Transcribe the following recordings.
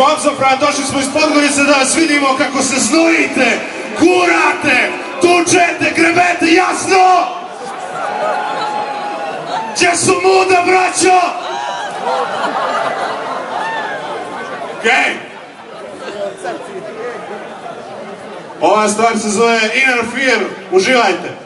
smo Abzofran, došli smo iz Podgorice da vas vidimo kako se znojite, kurate, tučete, grebete, jasno! Gdje su muda, braćo? Okej. Okay. Ova stvar se zove Inner Fear. Uživajte.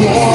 war.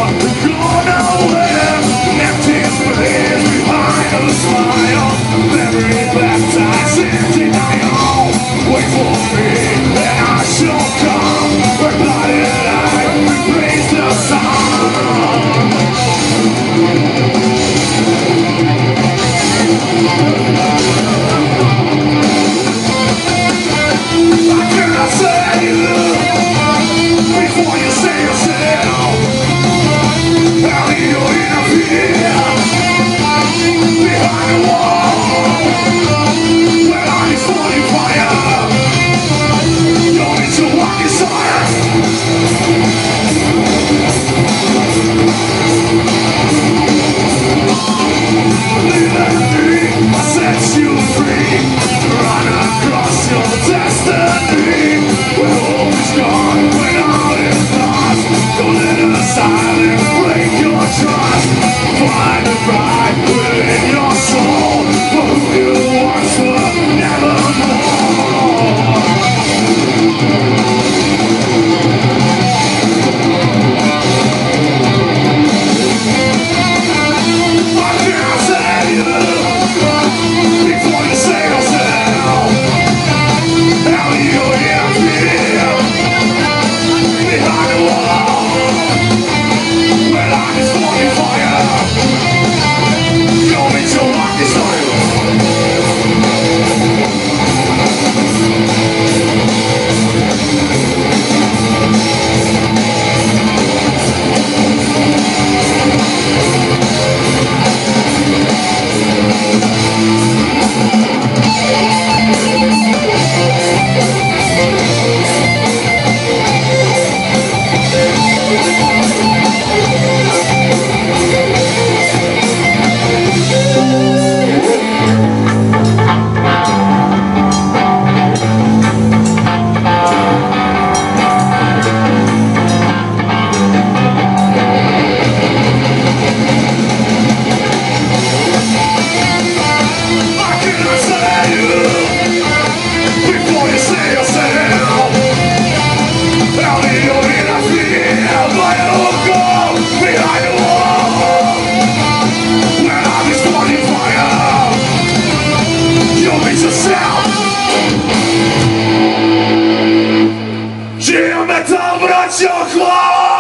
Это братья хвала!